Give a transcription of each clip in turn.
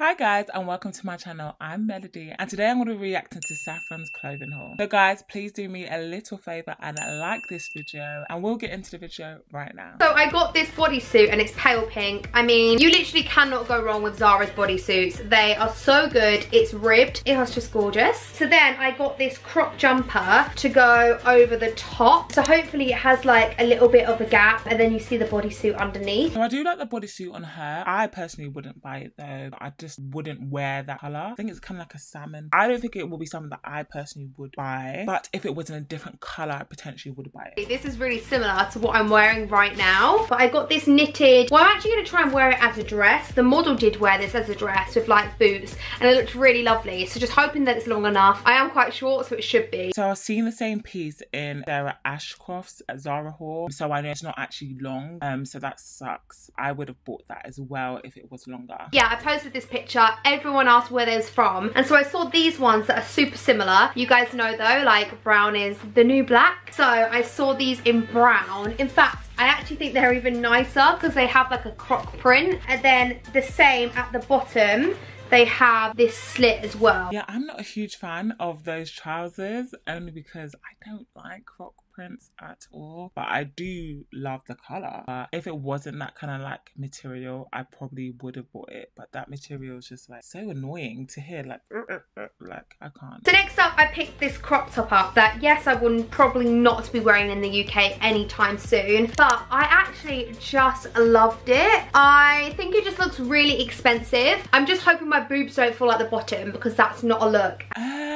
Hi guys and welcome to my channel. I'm Melody and today I'm going to be reacting to Saffron's clothing haul. So guys please do me a little favour and like this video and we'll get into the video right now. So I got this bodysuit and it's pale pink. I mean you literally cannot go wrong with Zara's bodysuits. They are so good. It's ribbed. It was just gorgeous. So then I got this crop jumper to go over the top. So hopefully it has like a little bit of a gap and then you see the bodysuit underneath. So I do like the bodysuit on her. I personally wouldn't buy it though. I just just wouldn't wear that color. I think it's kind of like a salmon. I don't think it will be something that I personally would buy, but if it was in a different color, I potentially would buy it. This is really similar to what I'm wearing right now, but I got this knitted. Well, I'm actually gonna try and wear it as a dress. The model did wear this as a dress with like boots, and it looked really lovely. So just hoping that it's long enough. I am quite short, so it should be. So I've seen the same piece in Sarah Ashcroft's at Zara haul, so I know it's not actually long, um, so that sucks. I would have bought that as well if it was longer. Yeah, I posted this picture. Everyone asked where those from. And so I saw these ones that are super similar. You guys know though, like brown is the new black. So I saw these in brown. In fact, I actually think they're even nicer because they have like a croc print. And then the same at the bottom they have this slit as well. Yeah, I'm not a huge fan of those trousers only because I don't like croc prints at all but I do love the color but if it wasn't that kind of like material I probably would have bought it but that material is just like so annoying to hear like like I can't. So next up I picked this crop top up that yes I would probably not be wearing in the UK anytime soon but I actually just loved it. I think it just looks really expensive. I'm just hoping my boobs don't fall at the bottom because that's not a look. Uh,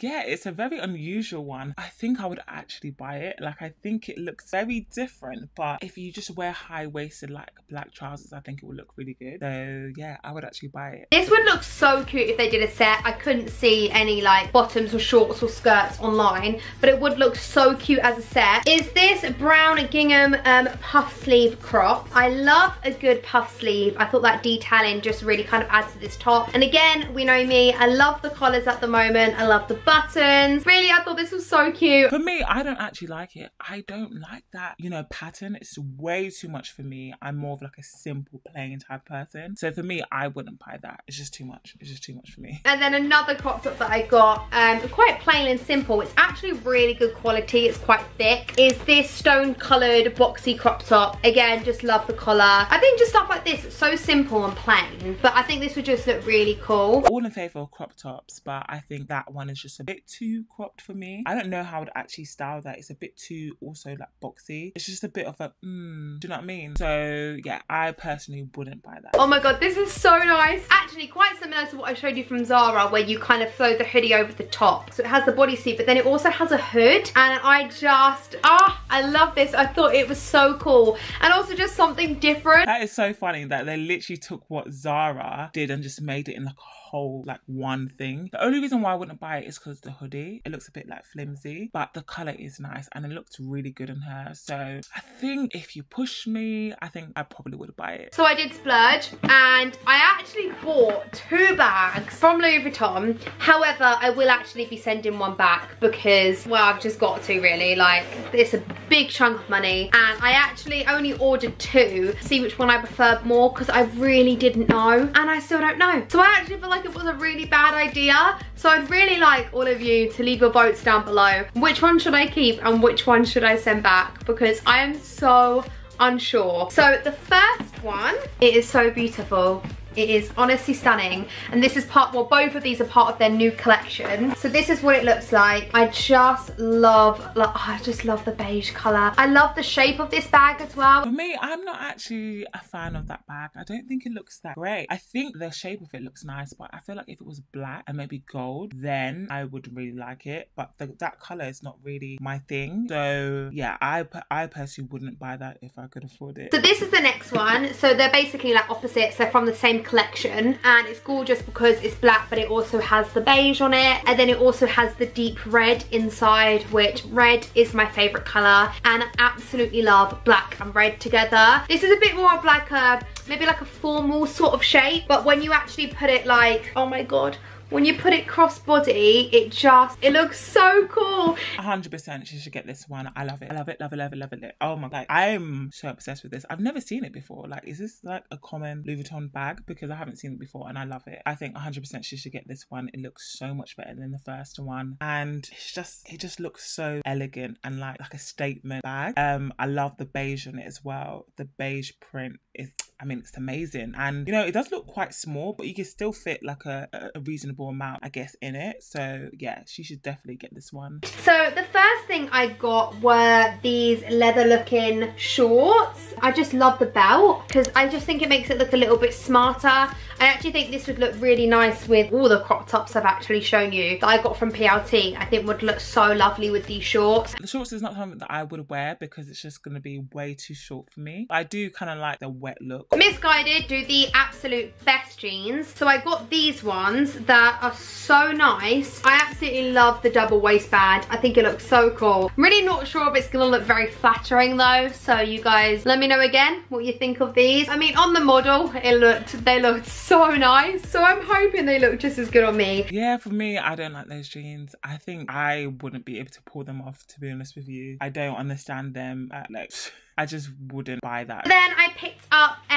yeah it's a very unusual one. I think I would actually buy it. Like I think it looks very different, but if you just wear high waisted like black trousers, I think it would look really good. So yeah, I would actually buy it. This would look so cute if they did a set. I couldn't see any like bottoms or shorts or skirts online, but it would look so cute as a set. Is this brown gingham um, puff sleeve crop? I love a good puff sleeve. I thought that detailing just really kind of adds to this top. And again, we know me, I love the collars at the moment. I love the buttons. Really, I thought this was so cute. For me, I don't actually like it. I don't like that, you know, pattern. It's way too much for me. I'm more of like a simple, plain type person. So for me, I wouldn't buy that. It's just too much. It's just too much for me. And then another crop top that I got, um, quite plain and simple. It's actually really good quality. It's quite thick. Is this stone coloured boxy crop top. Again, just love the collar. I think just stuff like this, it's so simple and plain. But I think this would just look really cool. All in favour of crop tops, but I think that one is just a bit too cropped for me. I don't know how I would actually style that. It's a bit too also like boxy. It's just a bit of a mm, do you know what I mean? So yeah, I personally wouldn't buy that. Oh my god, this is so nice. Actually, quite similar to what I showed you from Zara, where you kind of throw the hoodie over the top. So it has the bodysuit, but then it also has a hood. And I just, ah, oh, I love this. I thought it was so cool. And also just something different. That is so funny that they literally took what Zara did and just made it in like a whole like one thing. The only reason why I wouldn't buy it is because the hoodie. It looks a bit like flimsy, but the color is nice and it looks really good on her. So I think if you push me, I think I probably would buy it. So I did splurge and I actually bought two bags from Louis Vuitton. However, I will actually be sending one back because, well, I've just got to really. Like, it's a big chunk of money and I actually only ordered two see which one I preferred more because I really didn't know and I still don't know. So I actually feel like it was a really bad idea. So I'd really like all of you to leave your votes down below. Which one should I keep and which one should I send back? Because I am so unsure. So the first one, it is so beautiful. It is honestly stunning. And this is part, well, both of these are part of their new collection. So this is what it looks like. I just love, like, oh, I just love the beige color. I love the shape of this bag as well. For me, I'm not actually a fan of that bag. I don't think it looks that great. I think the shape of it looks nice, but I feel like if it was black and maybe gold, then I would really like it. But the, that color is not really my thing. So yeah, I, I personally wouldn't buy that if I could afford it. So this is the next one. So they're basically like opposites. They're from the same collection and it's gorgeous because it's black but it also has the beige on it and then it also has the deep red inside which red is my favorite color and I absolutely love black and red together. This is a bit more of like a maybe like a formal sort of shape but when you actually put it like oh my god when you put it crossbody, it just, it looks so cool. 100% she should get this one. I love it. I love it, love it, love it, love it. Oh my god. I'm so obsessed with this. I've never seen it before. Like, is this like a common Louis Vuitton bag? Because I haven't seen it before and I love it. I think 100% she should get this one. It looks so much better than the first one. And it's just, it just looks so elegant and like, like a statement bag. Um, I love the beige on it as well. The beige print is I mean, it's amazing. And, you know, it does look quite small, but you can still fit like a, a reasonable amount, I guess, in it. So, yeah, she should definitely get this one. So, the first thing I got were these leather looking shorts. I just love the belt because I just think it makes it look a little bit smarter. I actually think this would look really nice with all the crop tops I've actually shown you that I got from PLT. I think would look so lovely with these shorts. The shorts is not something that I would wear because it's just going to be way too short for me. I do kind of like the wet look. Missguided do the absolute best jeans. So I got these ones that are so nice. I absolutely love the double waistband. I think it looks so cool. I'm really not sure if it's going to look very flattering though. So you guys let me know again what you think of these. I mean on the model it looked they looked so nice. So I'm hoping they look just as good on me. Yeah for me I don't like those jeans. I think I wouldn't be able to pull them off to be honest with you. I don't understand them at like I just wouldn't buy that. Then I picked up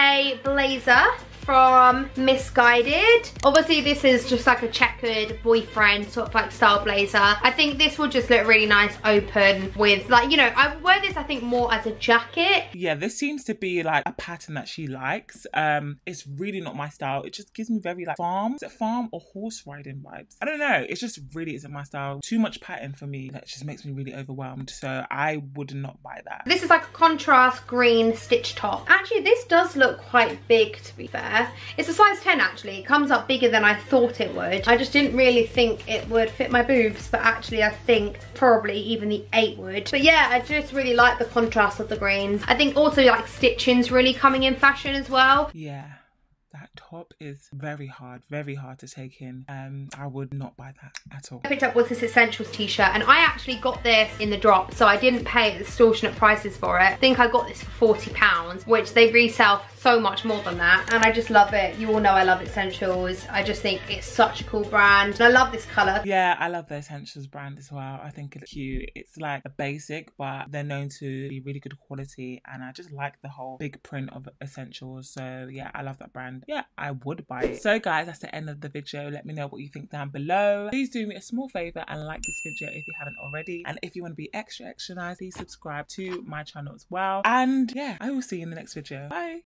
a blazer from Missguided. Obviously this is just like a checkered boyfriend sort of like style blazer. I think this will just look really nice open with like, you know, I wear this I think more as a jacket. Yeah, this seems to be like a pattern that she likes. Um, It's really not my style. It just gives me very like farm, is it farm or horse riding vibes? I don't know. It just really isn't my style. Too much pattern for me. That just makes me really overwhelmed. So I would not buy that. This is like a contrast green stitch top. Actually, this does look quite big to be fair. It's a size 10 actually. It comes up bigger than I thought it would. I just didn't really think it would fit my boobs, but actually I think probably even the 8 would. But yeah, I just really like the contrast of the greens. I think also like stitching's really coming in fashion as well. Yeah that top is very hard, very hard to take in. Um, I would not buy that at all. I picked up was this Essentials t-shirt and I actually got this in the drop so I didn't pay extortionate prices for it. I think I got this for 40 pounds which they resell so much more than that and I just love it. You all know I love Essentials. I just think it's such a cool brand and I love this colour. Yeah, I love the Essentials brand as well. I think it's cute. It's like a basic but they're known to be really good quality and I just like the whole big print of Essentials. So yeah, I love that brand yeah, I would buy it. So guys, that's the end of the video. Let me know what you think down below. Please do me a small favor and like this video if you haven't already. And if you want to be extra, extra nice, please subscribe to my channel as well. And yeah, I will see you in the next video. Bye.